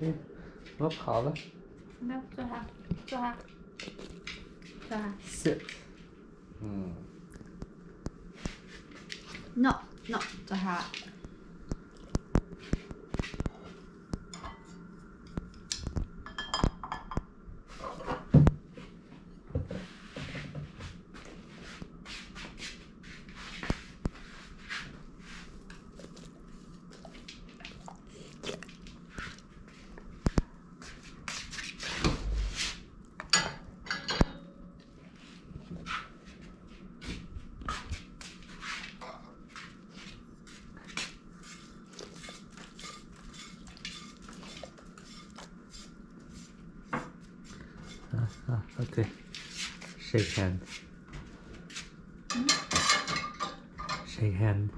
嗯。我跑了那坐下坐下。坐下。sit 嗯。No no 坐下 okay. Shake hand. Shake hand.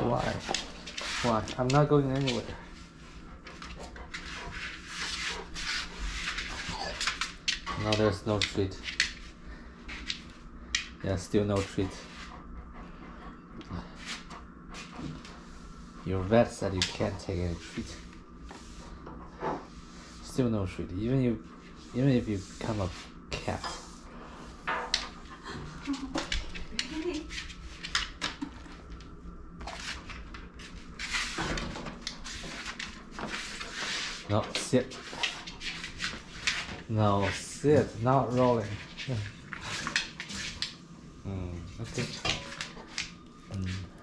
Why? Why? I'm not going anywhere. No, there's no treat. Yeah, still no treat. Your vet said you can't take any treat. Still no treat. Even if, even if you become a cat. No, sit. No, sit, not rolling. 어, 오케이. 음.